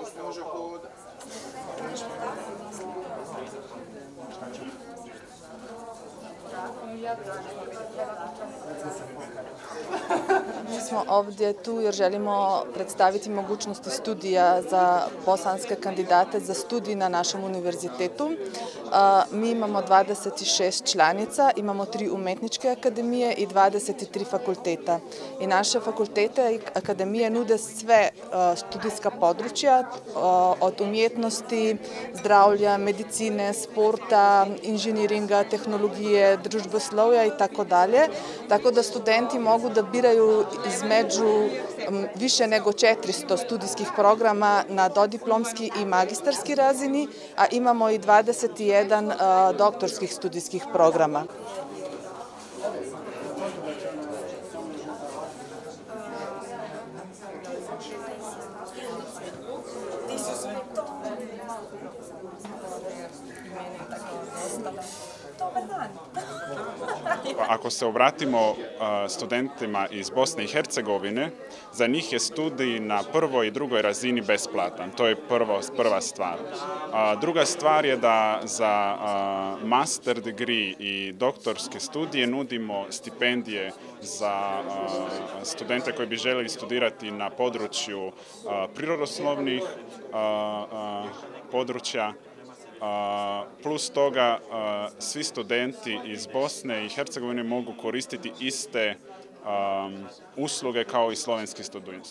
Thank you. Smo ovdje tu jer želimo predstaviti mogućnosti studija za bosanske kandidate za studij na našem univerzitetu. Mi imamo 26 članica, imamo tri umetničke akademije i 23 fakulteta. I naše fakultete i akademije nude sve studijska područja od umjetnosti, zdravlja, medicine, sporta, inženiringa, tehnologije, družboslovja i tako dalje. Tako da studenti mogu da biraju između više nego 400 studijskih programa na dodiplomski i magistarski razini, a imamo i 21 doktorskih studijskih programa. Ako se obratimo uh, studentima iz Bosne i Hercegovine, za njih je studij na prvoj i drugoj razini besplatan. To je prva stvar. Uh, druga stvar je da za uh, master degree i doktorske studije nudimo stipendije za studente koji bi želeli studirati na području prirodoslovnih područja, plus toga svi studenti iz Bosne i Hercegovine mogu koristiti iste usluge kao i slovenski studenti.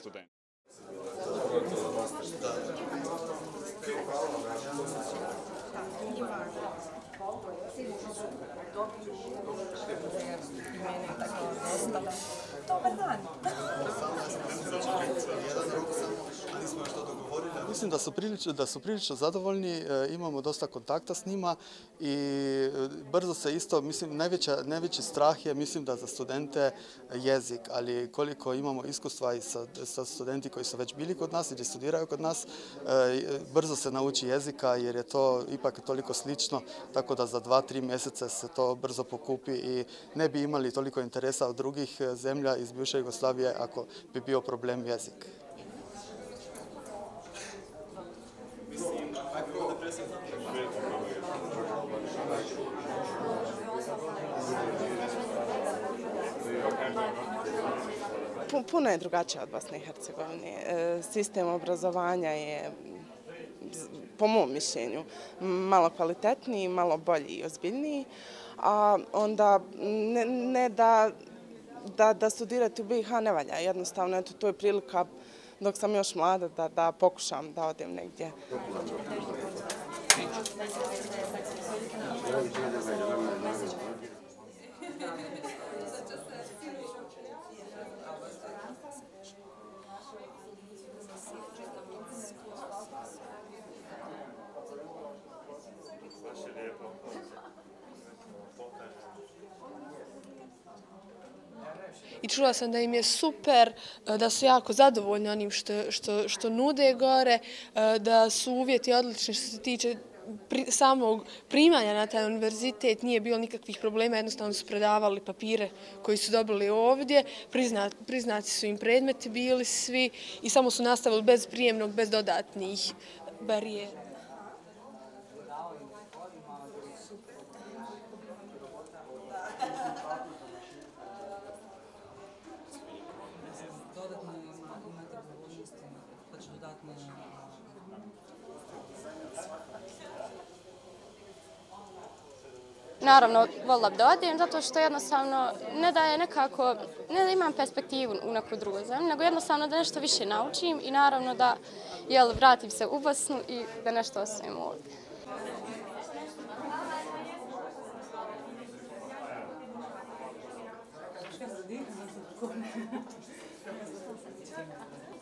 Dobar dan. Mislim da su prilično, da su prilično zadovoljni, e, imamo dosta kontakta s njima i e, brzo se isto, mislim, najveća, najveći strah je, mislim da za studente jezik, ali koliko imamo iskustva i sa, sa studenti koji su već bili kod nas ili studiraju kod nas, e, brzo se nauči jezika jer je to ipak toliko slično, tako da za dva, tri mjeseca se to brzo pokupi i ne bi imali toliko interesa od drugih zemlja iz bivše Jugoslavije ako bi bio problem jezik. Puno je drugačija od Bosne i Hercegovine. E, sistem obrazovanja je, po mom mišljenju, malo kvalitetniji, malo bolji i ozbiljniji. A onda ne ne da da da studirati u BiH ne valja. Jednostavno, eto, to je prilika dok sam još mlada da, da pokušam da odem negdje. I čula sam da im je super, e, da su jako zadovoljni onim što, što, što nude gore, e, da su uvjeti odlični što se tiče samog primanja na taj univerzitet, nije bilo nikakvih problema, jednostavno su predavali papire koji su dobili ovdje, priznati su im predmeti bili svi i samo su nastavili bez prijemnog, bez dodatnih barijera. Naravno, volila bi da odem, zato što jednostavno ne da je nekako, ne da imam perspektivu u nekoj drugoj zemlji, nego jednostavno da nešto više naučim i naravno da jel, vratim se u Bosnu i da nešto osvijem ovdje.